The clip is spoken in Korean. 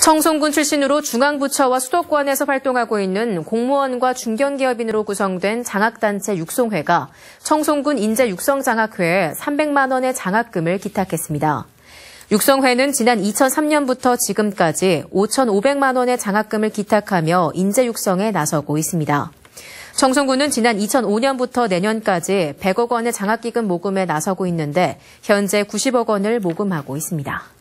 청송군 출신으로 중앙부처와 수도권에서 활동하고 있는 공무원과 중견기업인으로 구성된 장학단체 육송회가 청송군 인재 육성 장학회에 300만 원의 장학금을 기탁했습니다. 육성회는 지난 2003년부터 지금까지 5,500만 원의 장학금을 기탁하며 인재 육성에 나서고 있습니다. 청송군은 지난 2005년부터 내년까지 100억 원의 장학기금 모금에 나서고 있는데 현재 90억 원을 모금하고 있습니다.